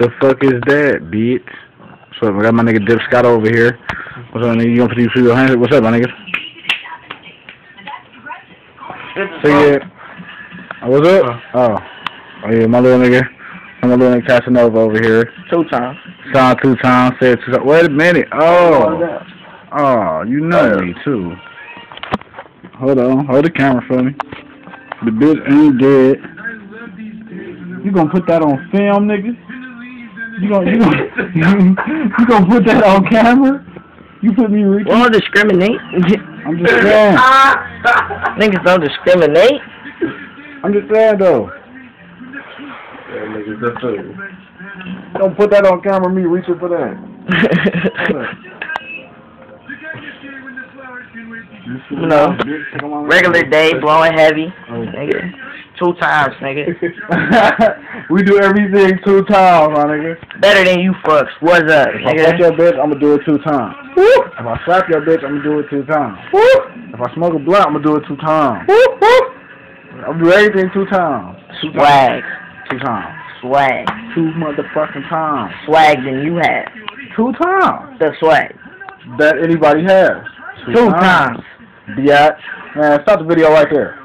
The fuck is that, bitch? What's up? I got my nigga Dip Scott over here. What's up, nigga? You gonna put your hands? What's up, my nigga? So yeah. Oh, what's up? Oh. Oh yeah, my little nigga. My little nigga Casanova over here. Two times. Signed two times, said two times. Wait a minute. Oh. Oh, you know me too. Hold on. Hold the camera for me. The bitch ain't dead. You gonna put that on film, nigga? You gonna you gonna you gonna put that on camera? You put me reaching? We don't discriminate. I'm just saying. Niggas don't discriminate. I'm just saying though. Don't put that on camera. Me reaching for that. you know, regular day, blowing heavy. Nigga. Two times, nigga. we do everything two times, my nigga. Better than you fucks. What's up, If I fuck your bitch, I'm gonna do it two times. If I slap your bitch, I'm gonna do it two times. If I smoke a blunt, I'm gonna do it two times. I'll do everything two times. Two times. Swag. Two times. Swag. Two motherfucking times. Swag than you have. Two times. The swag. That anybody has. Two times. Biatch. Man, stop the video right there.